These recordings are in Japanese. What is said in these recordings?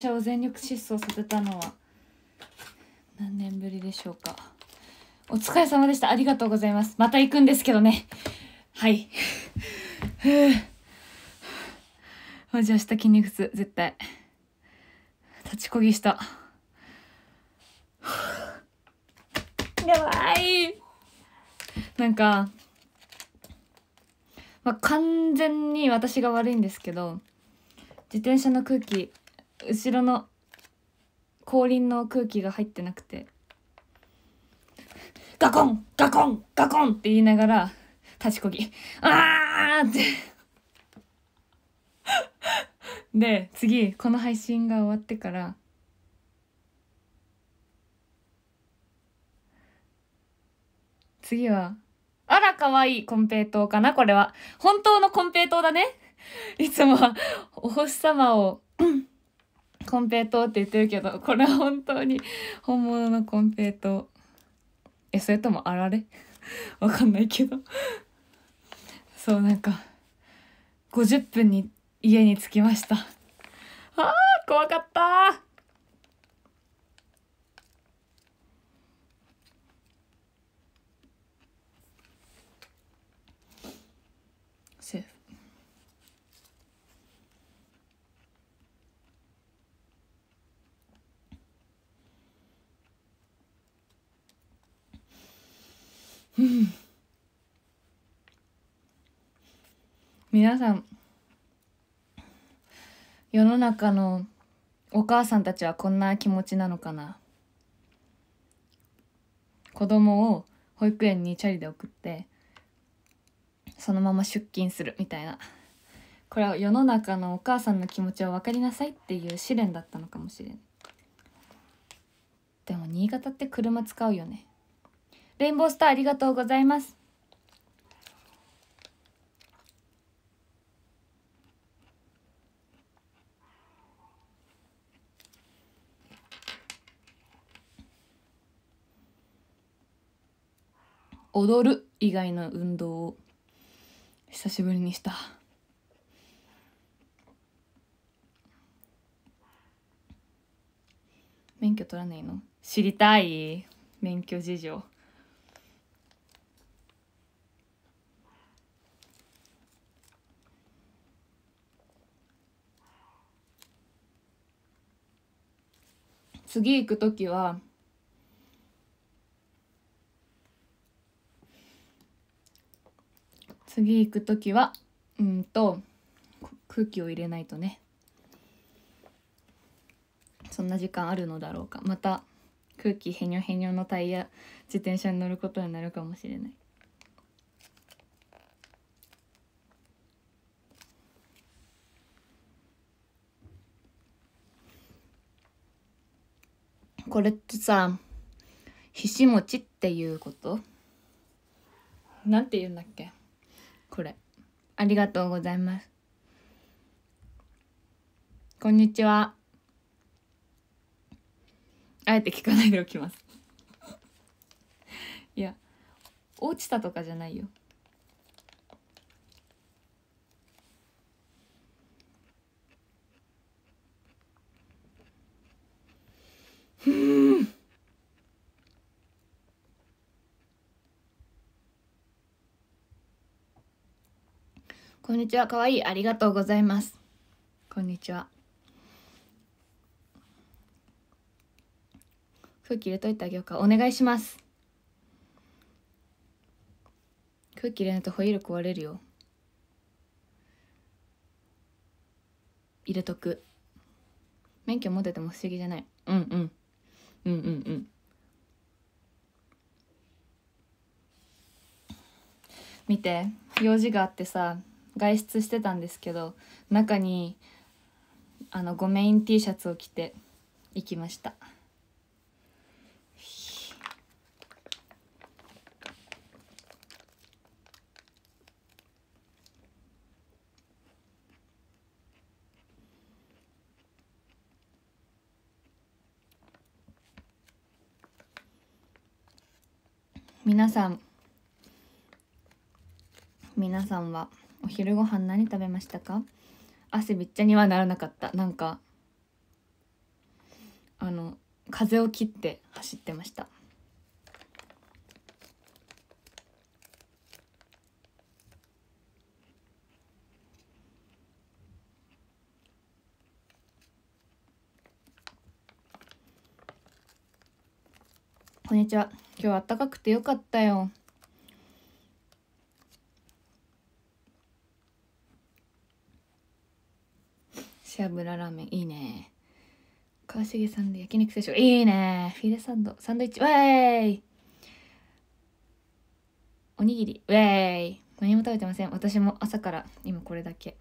車を全力疾走させたのは何年ぶりでしょうか。お疲れ様でした。ありがとうございます。また行くんですけどね。はい。ふうマジ明日筋肉痛絶対。立ちこぎした。やばい。なんかまあ完全に私が悪いんですけど自転車の空気後ろの後輪の空気が入ってなくてガコンガコンガコンって言いながら立ちこぎあーって。で次この配信が終わってから次はあらかわいいコンペイトーかなこれは。本当のコンペイトーだね。いつもお星様をコンペイトって言ってるけどこれは本当に本物のコンペイトー。えそれともあられ？わかんないけど。そうなんか50分に家に着きました。あー怖かったセーフ皆さん世の中のお母さんたちはこんな気持ちなのかな？子供を保育園にチャリで送ってそのまま出勤するみたいな。これは世の中のお母さんの気持ちを分かりなさいっていう試練だったのかもしれない。でも新潟って車使うよね。レインボースターありがとうございます。踊る以外の運動を久しぶりにした。免許取らないの？知りたい。免許事情。次行く時は次行く時はうんと空気を入れないとね。そんな時間あるのだろうか。また空気へにょへにょのタイヤ自転車に乗ることになるかもしれない。これってさひし餅っていうこと？なんて言うんだっけ？これ。ありがとうございます。こんにちは。あえて聞かないでおきます。いや落ちたとかじゃないよふんこんにちは、かわいい。ありがとうございます。こんにちは。空気入れといてあげようか。お願いします。空気入れないとホイール壊れるよ。入れとく。免許持ってても不思議じゃない。うんうん。うんうんうん。見て用事があってさ外出してたんですけど中にあのごメイン T シャツを着て行きました。皆さん皆さんはお昼ご飯何食べましたか？汗びっちゃにはならなかった。なんかあの風を切って走ってました。こんにちは。今日暖かくてよかったよシャブラーメンいいね。川重さんで焼肉セッションいいね。フィレサンドサンドイッチウェイ。おにぎりウェイ。何も食べてません。私も朝から今これだけ。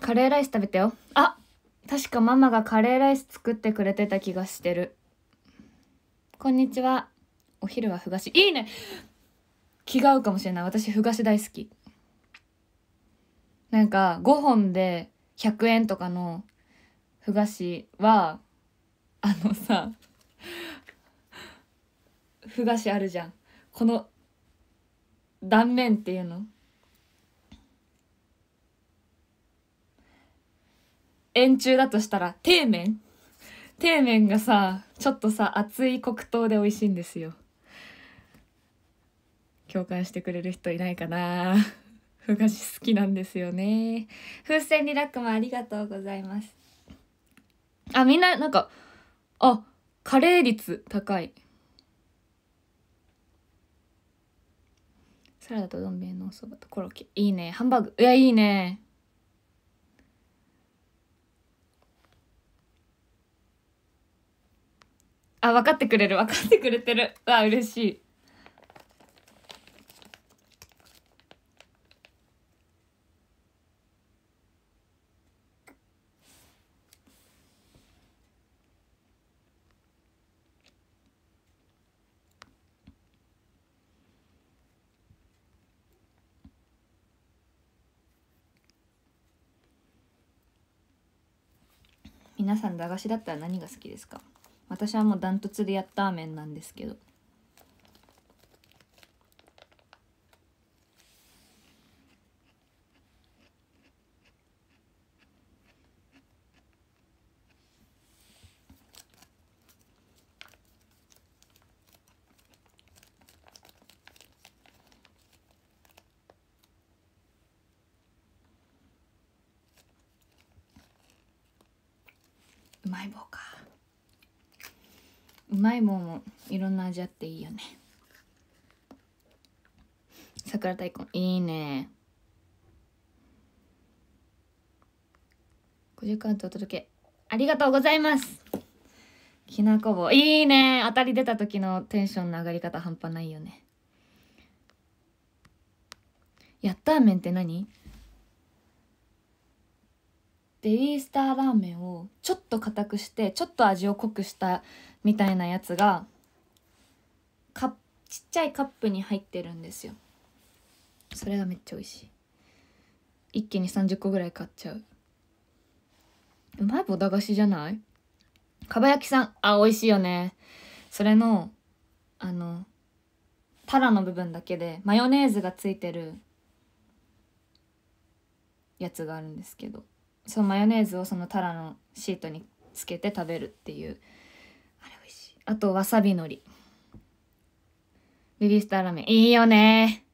カレーライス食べたよ。あ確かママがカレーライス作ってくれてた気がしてる。こんにちは。お昼はふがし。いいね。気が合うかもしれない。私ふがし大好き。なんか5本で100円とかのふ菓子はあのさふ菓子あるじゃん。この断面っていうの。円柱だとしたら底面。底面がさちょっとさ熱い黒糖で美味しいんですよ。共感してくれる人いないかな。ふ菓子好きなんですよね。風船リラックもありがとうございます。あみんななんかあカレー率高い。サラダとどん兵衛のおそばとコロッケ。いいね。ハンバーグ。いやいいね。あ分かってくれる。分かってくれてる。わ嬉しい。皆さん駄菓子だったら何が好きですか？私はもうダントツでやったーメンなんですけど。うまい棒か。うまい棒もいろんな味あっていいよね。桜大根。いいね。50カウントお届け。ありがとうございます。きなこ棒。いいね。当たり出た時のテンションの上がり方半端ないよね。やったーめんって何？ベビースターラーメンをちょっと硬くしてちょっと味を濃くしたみたいなやつがカちっちゃいカップに入ってるんですよ。それがめっちゃ美味しい。一気に30個ぐらい買っちゃう。うまい棒駄菓子じゃない？かば焼きさん。あ美味しいよね。それのあのタラの部分だけでマヨネーズがついてるやつがあるんですけど。そのマヨネーズをそのタラのシートにつけて食べるっていう。あれ美味しい。あとわさびのりベビースターラーメン。いいよね。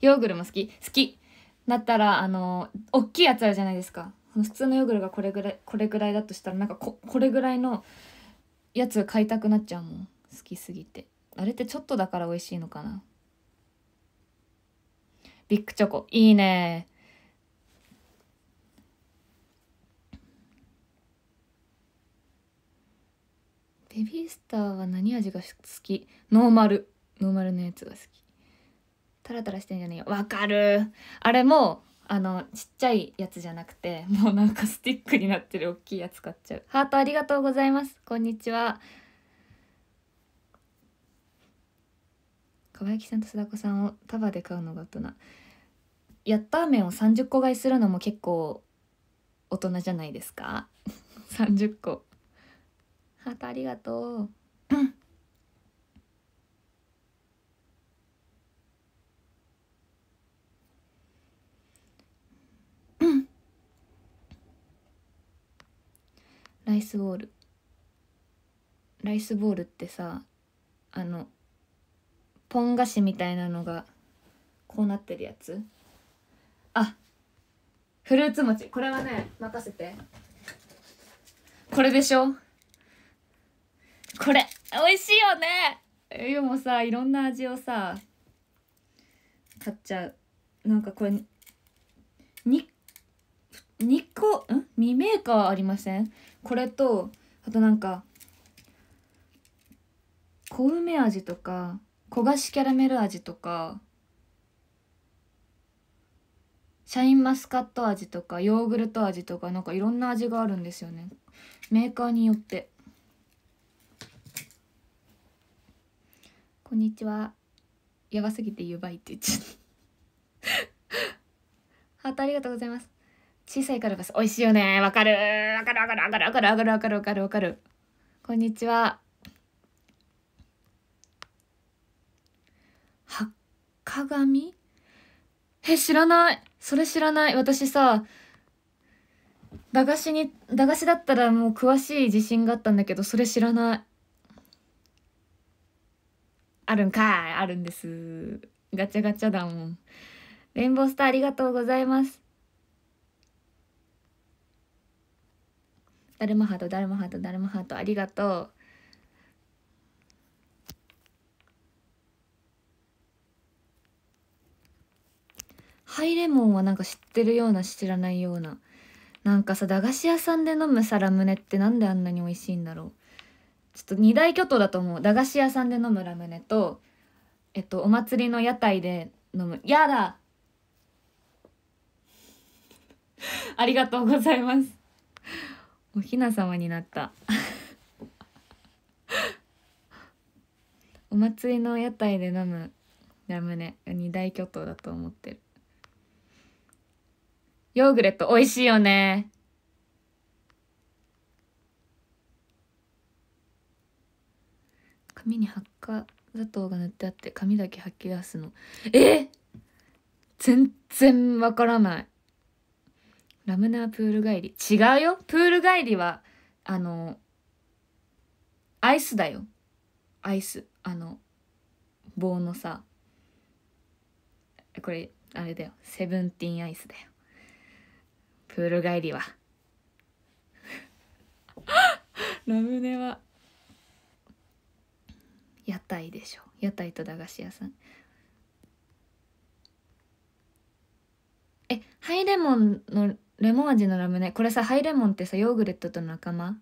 ヨーグルも好き。好き。だったらあの大きいやつあるじゃないですか。普通のヨーグルがこれぐらいこれぐらいだとしたらなんかここれぐらいのやつ買いたくなっちゃうもん。好きすぎて。あれってちょっとだから美味しいのかな。ビッグチョコ。いいね。ベビースターは何味が好き？ノーマル。ノーマルのやつが好き。タラタラしてんじゃねえよ。わかる。あれもあのちっちゃいやつじゃなくてもうなんかスティックになってる大きいやつ買っちゃう。ハートありがとうございます。こんにちは。かばやきさんと須田子さんを束で買うのが大人。やったー麺を30個買いするのも結構大人じゃないですか？30個ハートありがとう。ライスボール。ライスボールってさあのポン菓子みたいなのがこうなってるやつ？あフルーツ餅。これはね任せて。これでしょ？これ美味しいよね。でもさいろんな味をさ買っちゃう。なんかこれに2個ん？2メーカーありません？これとあとなんか小梅味とか焦がしキャラメル味とかシャインマスカット味とかヨーグルト味とかなんかいろんな味があるんですよね。メーカーによって。こんにちは。やばすぎて言うばいって言っちゃった。ハートありがとうございます。小さいカルパス美味しいよね。わかるわかる。わかるわかるわかるわかるわかるわかるわかる。こんにちは。はっかがみ？え知らない。それ知らない。私さ駄菓子に駄菓子だったらもう詳しい自信があったんだけどそれ知らない。あるんかい。あるんです。ガチャガチャだもん。レインボースターありがとうございます。ダルマハートダルマハートダルマハート。ありがとう。ハイレモンはなんか知ってるような知らないような。なんかさ駄菓子屋さんで飲むサラムネってなんであんなに美味しいんだろう。ちょっと二大巨頭だと思う駄菓子屋さんで飲むラムネとえっとお祭りの屋台で飲む。やだ。ありがとうございます。おひな様になった。お祭りの屋台で飲むラムネ二大巨頭だと思ってる。ヨーグレット美味しいよね。髪に発火砂糖が塗ってあって髪だけ吐き出すの。え？全然わからない。ラムネはプール帰り。違うよ。プール帰りはあのアイスだよ。アイス。あの棒のさ。これあれだよ。セブンティーンアイスだよ。プール帰りは。ラムネは屋台でしょ。屋台と駄菓子屋さん。えハイレモンのレモン味のラムネ？これさハイレモンってさヨーグレットとの仲間？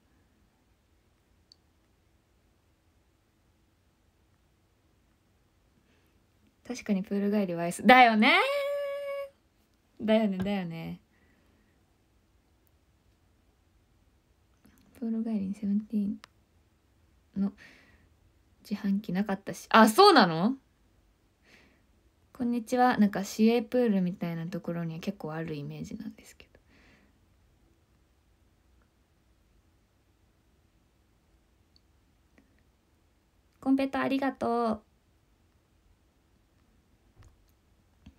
確かにプール帰りはアイス。だよねだよねだよね。プール帰りにセブンティーンの自販機なかったし。あそうなの？こんにちは。なんか市営プールみたいなところには結構あるイメージなんですけど。コンペイトありがとう。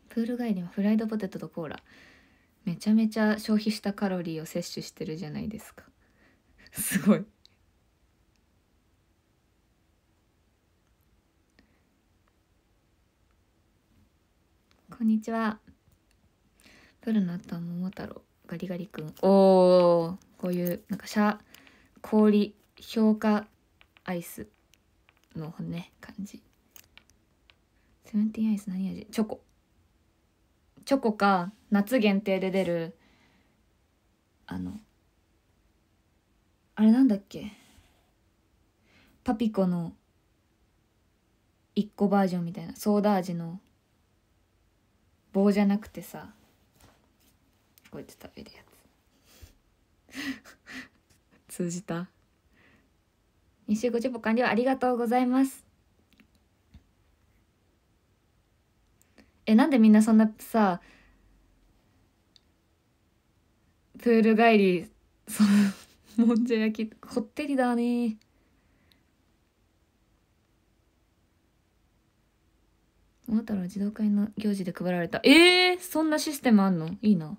プール帰りはフライドポテトとコーラ。めちゃめちゃ消費したカロリーを摂取してるじゃないですか。すごいこんにちは。プルの後は桃太郎ガリガリ君。おおこういうなんかシャ氷評価アイスのね感じ。セブンティーンアイス何味？チョコ。チョコか夏限定で出るあのあれなんだっけ？パピコの1個バージョンみたいなソーダ味の棒じゃなくてさこうやって食べるやつ。通じた？2週50歩完了ありがとうございます。えなんでみんなそんなさプール帰りそのもんじゃ焼きこってりだね桃太郎児童会の行事で配られた。えー、そんなシステムあんの？いいな。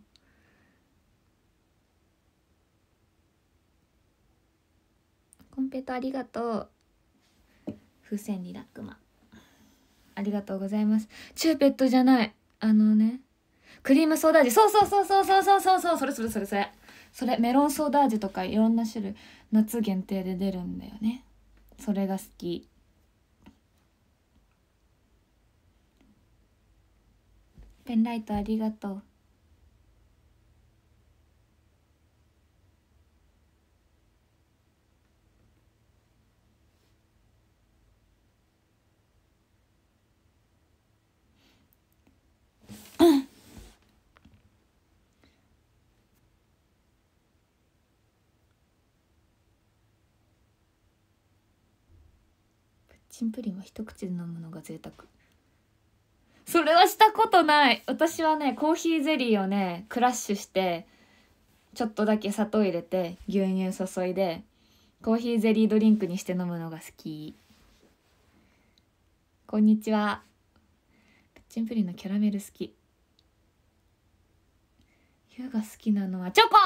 コンペイトありがとう。風船リラックマ。ありがとうございます。チューペットじゃない。あのね。クリームソーダ味。そうそうそうそうそうそうそうそう。それそれそれそれ。それメロンソーダ味とかいろんな種類。夏限定で出るんだよね。それが好き。ペンライトありがとう。チンプリンは一口で飲むのが贅沢それはしたことない。私はねコーヒーゼリーをねクラッシュしてちょっとだけ砂糖入れて牛乳注いでコーヒーゼリードリンクにして飲むのが好き。こんにちは。プッチンプリンのキャラメル好き。ユウが好きなのはチョコ！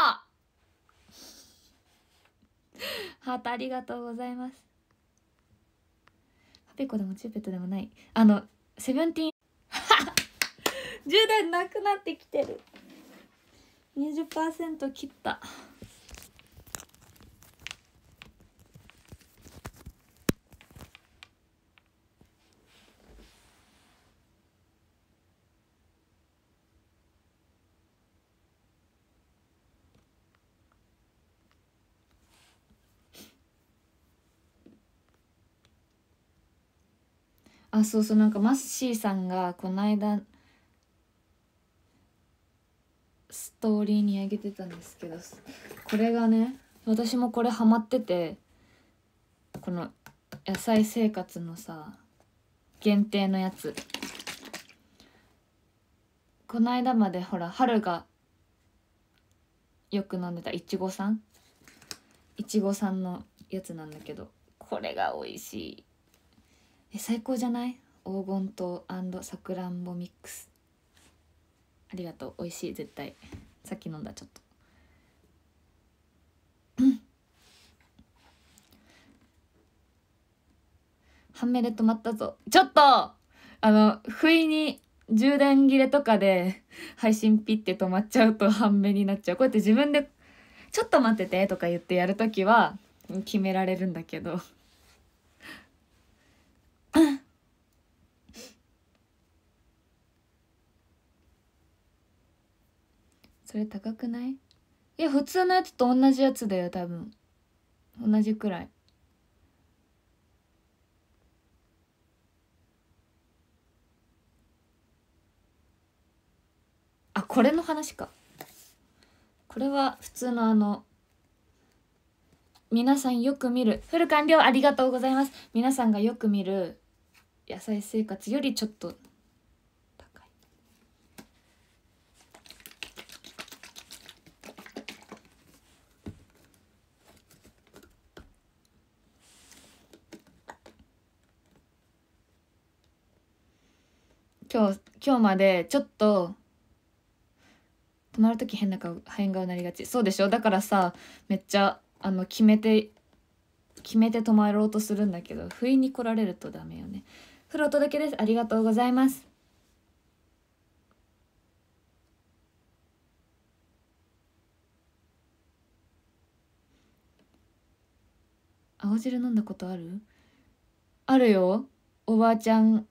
ハートありがとうございます。ペコでもチューペットでもない。あのセブンティーン充電なくなってきてる。20%切った。あそうそうなんかマッシーさんがこの間ストーリーにあげてたんですけどこれがね私もこれハマっててこの野菜生活のさ限定のやつ。この間までほら春がよく飲んでたいちごさん？いちごさんのやつなんだけどこれが美味しい。え最高じゃない？黄金糖さくらんぼミックス。ありがとう。美味しい絶対。さっき飲んだちょっと。半目で止まったぞ。ちょっとあの不意に充電切れとかで配信ピッて止まっちゃうと 半目になっちゃう。こうやって自分で「ちょっと待ってて」とか言ってやるときは決められるんだけど。それ高くない？いや普通のやつと同じやつだよ多分。同じくらい。あこれの話か。これは普通のあの皆さんよく見るフル完了ありがとうございます。皆さんがよく見る野菜生活よりちょっと今日今日までちょっと止まる時変な顔変顔なりがち。そうでしょ？だからさめっちゃあの決めて決めて止まろうとするんだけど不意に来られるとダメよね。風呂届けです。ありがとうございます。青汁飲んだことある？あるよ。おばあちゃん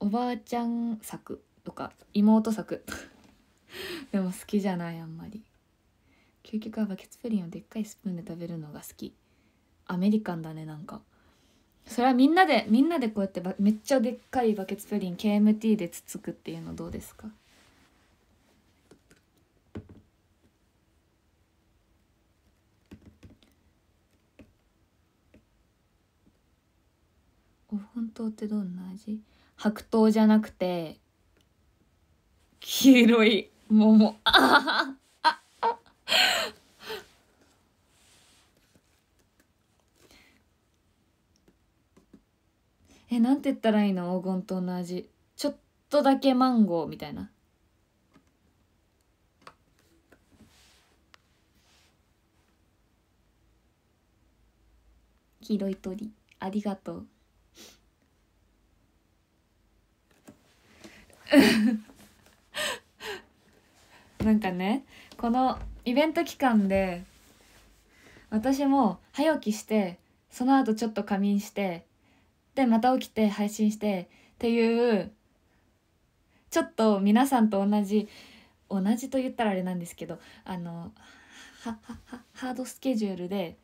おばあちゃん作とか妹作。でも好きじゃないあんまり。究極はバケツプリンをでっかいスプーンで食べるのが好き。アメリカンだねなんか。それはみんなでみんなでこうやってめっちゃでっかいバケツプリン KMT でつつくっていうのどうですか？お本当ってどんな味？白桃じゃなくて黄色い桃。あああえなんて言ったらいいの？黄金糖の味。ちょっとだけマンゴーみたいな。黄色い鳥。ありがとう。なんかねこのイベント期間で私も早起きしてその後ちょっと仮眠してでまた起きて配信してっていうちょっと皆さんと同じ同じと言ったらあれなんですけどあのハードスケジュールで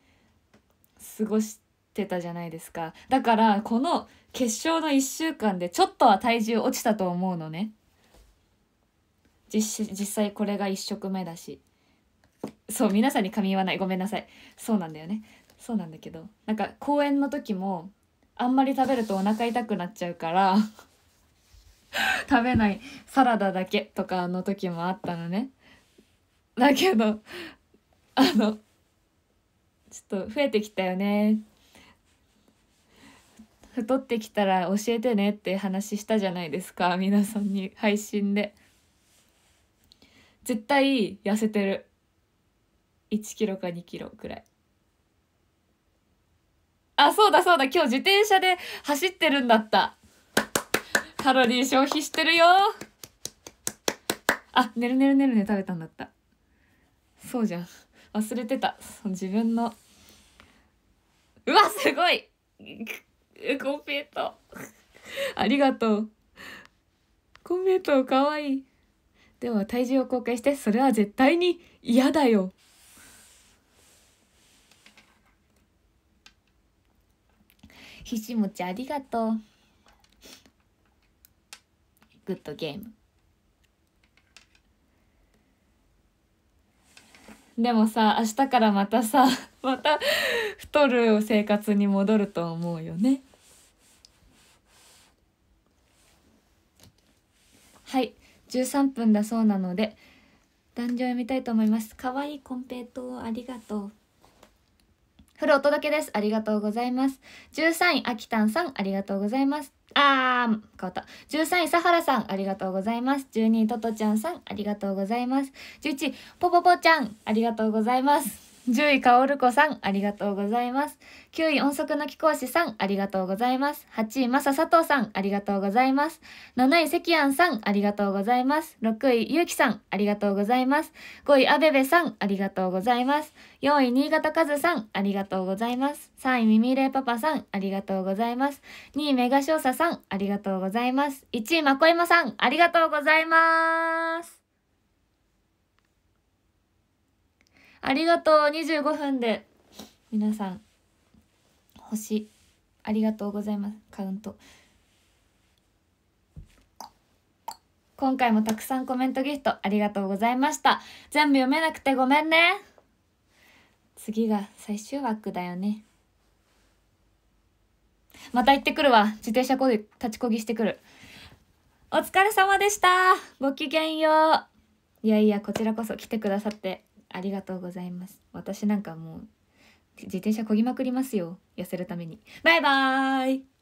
過ごしてたじゃないですか。だからこの決勝の1週間でちょっとは体重落ちたと思うのね。実実際これが1食目だし。そう皆さんに噛み言わない。ごめんなさい。そうなんだよね。そうなんだけど。なんか公演の時もあんまり食べるとお腹痛くなっちゃうから 食べない。サラダだけとかの時もあったのね。だけどあのちょっと増えてきたよね。太ってきたら教えてねって話したじゃないですか。皆さんに配信で。絶対痩せてる。1キロか2キロくらい。あそうだそうだ。今日自転車で走ってるんだった。カロリー消費してるよ。あねるねるねるね食べたんだった。そうじゃん。忘れてた。自分の。うわすごい。コンペイトありがとう。コンペイトかわいい。では体重を公開してそれは絶対に嫌だよ。ひしもちありがとう。グッドゲーム。でもさ明日からまたさ また太る生活に戻ると思うよね。はい13分だそうなので壇上読みたいと思いますかわいいコンペイトありがとうフルお届けですありがとうございます13位あきたんさんありがとうございますあー、変わった。13位、さはらさん、ありがとうございます。12位、ととちゃんさん、ありがとうございます。11位、ぽぽぽちゃん、ありがとうございます。10位、かおるこさん、ありがとうございます。9位、音速の貴公子さん、ありがとうございます。8位、まさ佐藤さん、ありがとうございます。7位、関庵さん、ありがとうございます。6位、ゆうきさん、ありがとうございます。5位、あべべさん、ありがとうございます。4位、新潟和さん、ありがとうございます。3位、みみれいパパさん、ありがとうございます。2位、メガ少佐さん、ありがとうございます。1位、まこいもさん、ありがとうございます。ありがとう25分で。皆さん星ありがとうございます。カウント。今回もたくさんコメントギフトありがとうございました。全部読めなくてごめんね。次が最終枠だよね。また行ってくるわ。自転車こぎ立ちこぎしてくる。お疲れ様でした。ごきげんよう。いやいやこちらこそ来てくださって。ありがとうございます。私なんかもう自転車こぎまくりますよ。痩せるために。バイバーイ。